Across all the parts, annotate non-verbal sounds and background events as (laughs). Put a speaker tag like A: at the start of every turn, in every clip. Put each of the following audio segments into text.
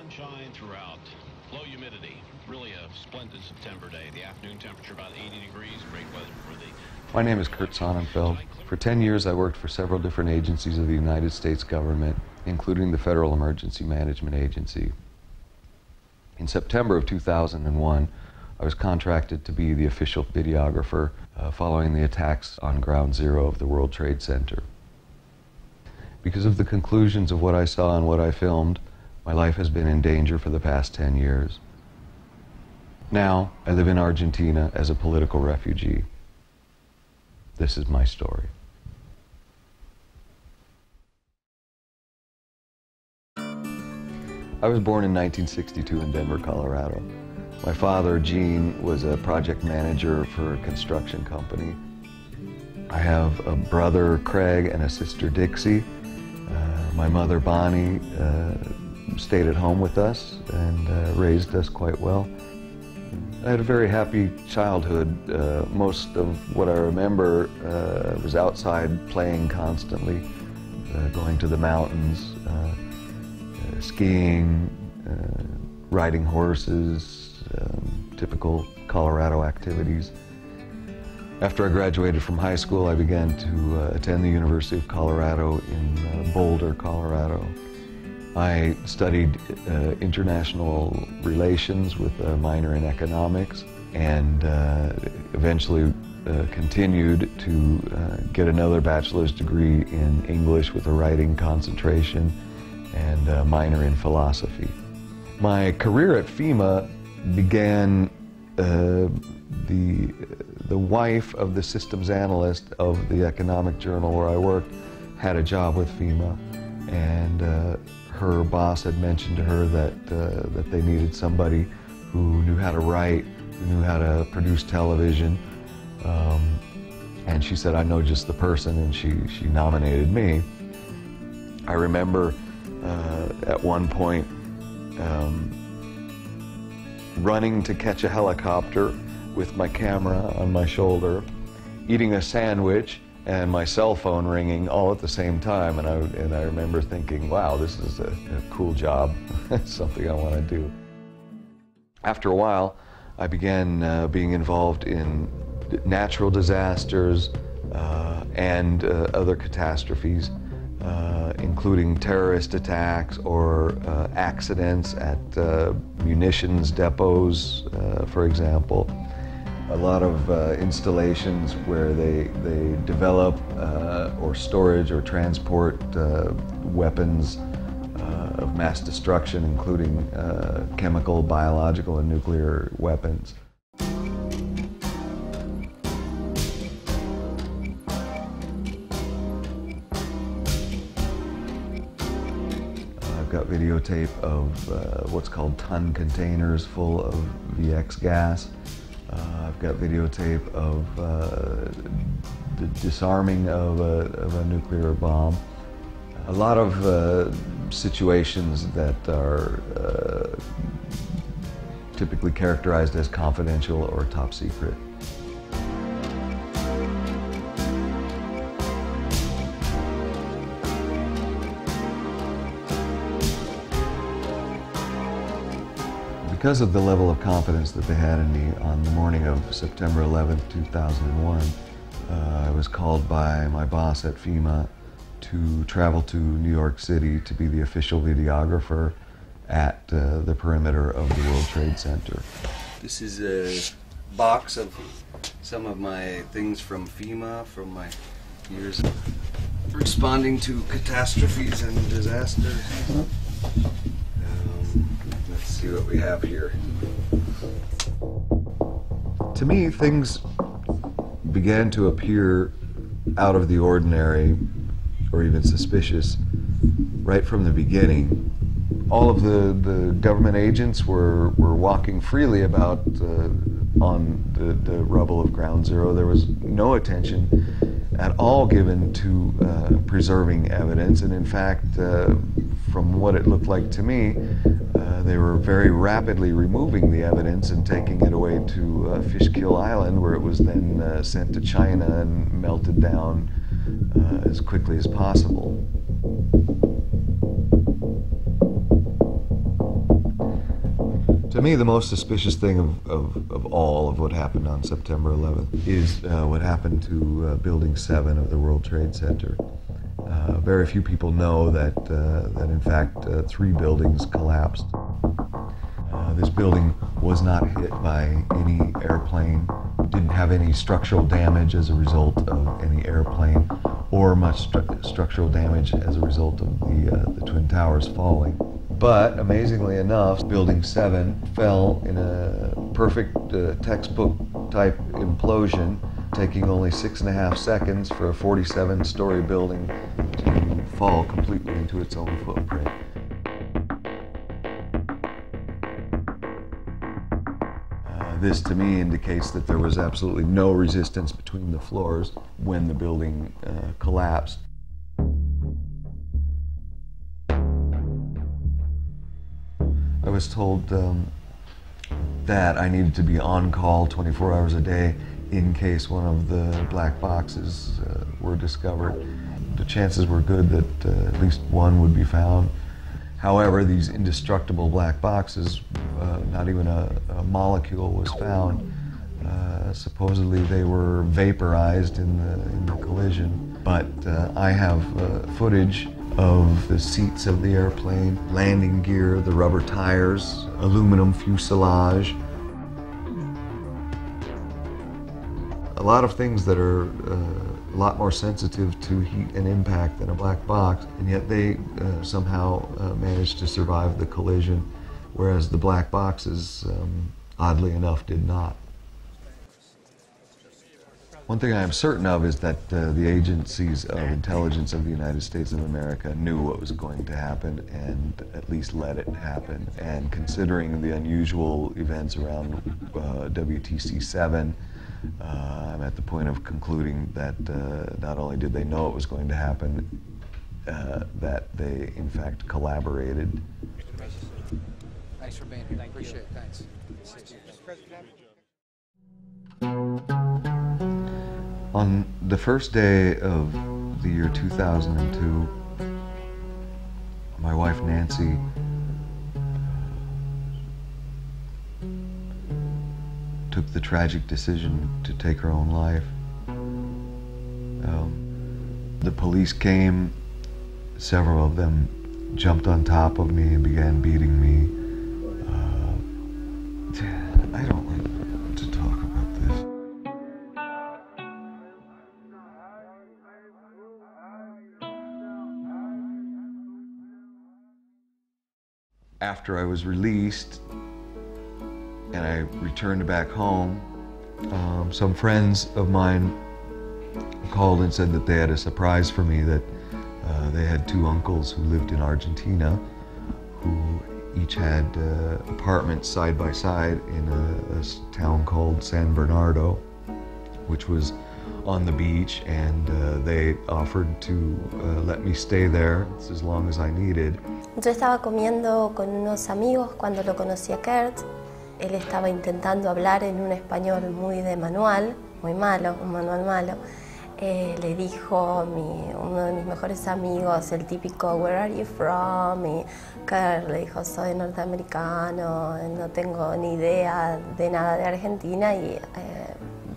A: sunshine throughout. Low humidity. Really a splendid September day. The afternoon temperature about 80 degrees. Great weather for the...
B: My name is Kurt Sonnenfeld. For 10 years, I worked for several different agencies of the United States government, including the Federal Emergency Management Agency. In September of 2001, I was contracted to be the official videographer uh, following the attacks on Ground Zero of the World Trade Center. Because of the conclusions of what I saw and what I filmed, my life has been in danger for the past 10 years. Now, I live in Argentina as a political refugee. This is my story. I was born in 1962 in Denver, Colorado. My father, Gene, was a project manager for a construction company. I have a brother, Craig, and a sister, Dixie. Uh, my mother, Bonnie, uh, stayed at home with us and uh, raised us quite well. I had a very happy childhood. Uh, most of what I remember uh, was outside playing constantly, uh, going to the mountains, skiing, riding horses, um, typical Colorado activities. After I graduated from high school, I began to uh, attend the University of Colorado in uh, Boulder, Colorado. I studied uh, international relations with a minor in economics and uh, eventually uh, continued to uh, get another bachelor's degree in English with a writing concentration and a minor in philosophy. My career at FEMA began uh, the, the wife of the systems analyst of the economic journal where I worked had a job with FEMA and uh, her boss had mentioned to her that, uh, that they needed somebody who knew how to write, who knew how to produce television. Um, and she said, I know just the person, and she, she nominated me. I remember uh, at one point um, running to catch a helicopter with my camera on my shoulder, eating a sandwich, and my cell phone ringing all at the same time. And I, and I remember thinking, wow, this is a, a cool job, it's (laughs) something I want to do. After a while, I began uh, being involved in natural disasters uh, and uh, other catastrophes, uh, including terrorist attacks or uh, accidents at uh, munitions depots, for example a lot of uh, installations where they, they develop uh, or storage or transport uh, weapons uh, of mass destruction, including uh, chemical, biological, and nuclear weapons. I've got videotape of uh, what's called ton containers full of VX gas. Uh, I've got videotape of uh, the disarming of a, of a, nuclear bomb. A lot of uh, situations that are uh, typically characterized as confidential or top secret. Because of the level of confidence that they had in me on the morning of September 11, 2001, uh, I was called by my boss at FEMA to travel to New York City to be the official videographer at uh, the perimeter of the World Trade Center.
C: This is a box of some of my things from FEMA from my years responding to catastrophes and disasters we have here.
B: To me, things began to appear out of the ordinary or even suspicious right from the beginning. All of the, the government agents were, were walking freely about uh, on the, the rubble of Ground Zero. There was no attention at all given to uh, preserving evidence, and in fact, uh, from what it looked like to me, uh, they were very rapidly removing the evidence and taking it away to uh, Fresh Kills Island, where it was then uh, sent to China and melted down uh, as quickly as possible. To me, the most suspicious thing of, of, of all of what happened on September 11th is uh, what happened to Building 7 of the World Trade Center. Uh, very few people know that, uh, that in fact, uh, three buildings collapsed. This building was not hit by any airplane, didn't have any structural damage as a result of any airplane, or much stru- structural damage as a result of the, uh, the Twin Towers falling. But amazingly enough, Building 7 fell in a perfect uh, textbook type implosion, taking only six and a half seconds for a 47 story building to fall completely into its own footprint. This to me indicates that there was absolutely no resistance between the floors when the building uh, collapsed. I was told um, that I needed to be on call 24 hours a day in case one of the black boxes uh, were discovered. The chances were good that uh, at least one would be found. However, these indestructible black boxes, uh, not even a, a, molecule was found. Uh, supposedly they were vaporized in the, in the collision. But uh, I have uh, footage of the seats of the airplane, landing gear, the rubber tires, aluminum fuselage. A lot of things that are uh, a lot more sensitive to heat and impact than a black box, and yet they uh, somehow uh, managed to survive the collision, whereas the black boxes, um, oddly enough, did not. One thing I am certain of is that uh, the agencies of intelligence of the United States of America knew what was going to happen and at least let it happen. And considering the unusual events around uh, WTC 7, uh, I'm at the point of concluding that uh, not only did they know it was going to happen, uh, that they in fact collaborated.
D: Thanks for being here. Thank Appreciate you. it. Thanks.
B: On the first day of the year 2002, my wife Nancy took the tragic decision to take her own life. Um, the police came, several of them jumped on top of me and began beating me. After I was released, and I returned back home, um, some friends of mine called and said that they had a surprise for me that uh, they had two uncles who lived in Argentina who each had uh, apartments side by side in a, a, town called San Bernardo, which was on the beach, and uh, they offered to uh, let me stay there as long as I needed.
E: Yo estaba comiendo con unos amigos cuando lo conocí a Kurt. Él estaba intentando hablar en un español muy de manual, muy malo, un manual malo. Eh, le dijo mi, uno de mis mejores amigos, el típico Where are you from? Y Kerr le dijo soy norteamericano, no tengo ni idea de nada de Argentina y eh,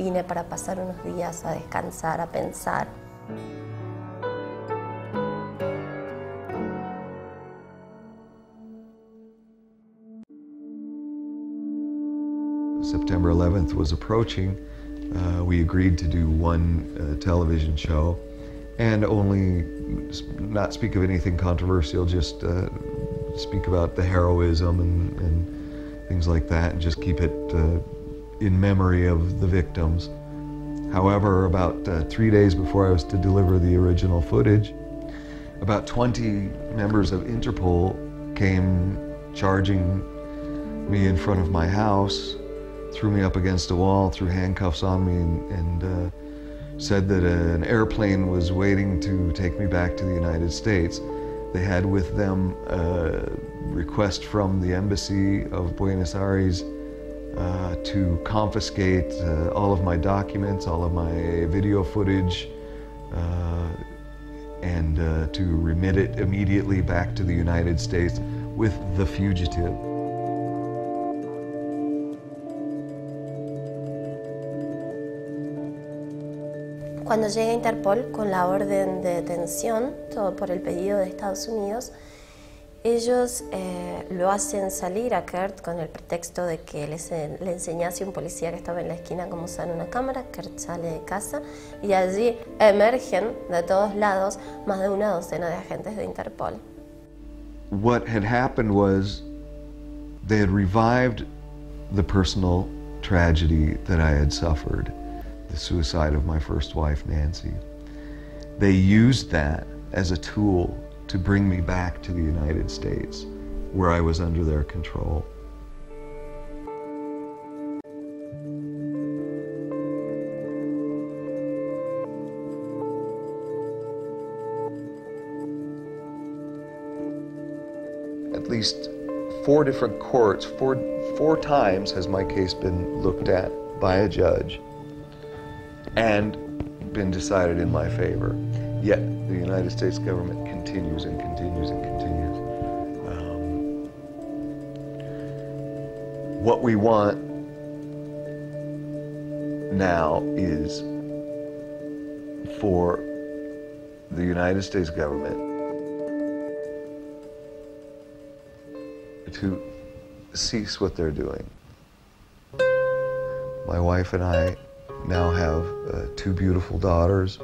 E: vine para pasar unos días a descansar, a pensar.
B: September 11th was approaching, uh, we agreed to do one uh, television show and only not speak of anything controversial, just uh, speak about the heroism and, and, things like that, and just keep it uh, in memory of the victims. However, about uh, three days before I was to deliver the original footage, about 20 members of Interpol came charging me in front of my house threw me up against a wall, threw handcuffs on me, and, and uh, said that an airplane was waiting to take me back to the United States. They had with them a request from the embassy of Buenos Aires uh, to confiscate uh, all of my documents, all of my video footage, uh, and uh, to remit it immediately back to the United States with the fugitive.
E: Cuando arrived a Interpol con la orden de detención por el pedido de Estados Unidos, ellos eh, lo hacen salir a Kurt con el pretexto de que le enseñase a un policía que estaba en la esquina cómo usar una cámara. Kurt sale de casa y allí emergen de todos lados más de una docena de agentes de Interpol.
B: What had happened was they had revived the personal tragedy that I had suffered, the suicide of my first wife, Nancy. They used that as a tool to bring me back to the United States, where I was under their control. At least four different courts, four, four times has my case been looked at by a judge and been decided in my favor. Yet the United States government continues and continues and continues. Um, what we want now is for the United States government to cease what they're doing. My wife and I now have uh, two beautiful daughters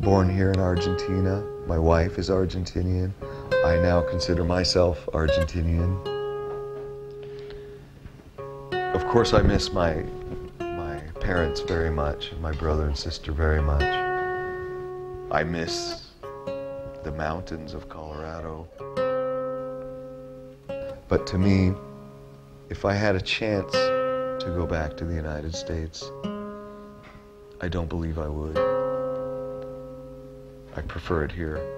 B: born here in Argentina. My wife is Argentinian. I now consider myself Argentinian. Of course, I miss my my parents very much, and my brother and sister very much. I miss the mountains of Colorado. But to me, if I had a chance to go back to the United States, I don't believe I would. I prefer it here.